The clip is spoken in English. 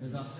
There's not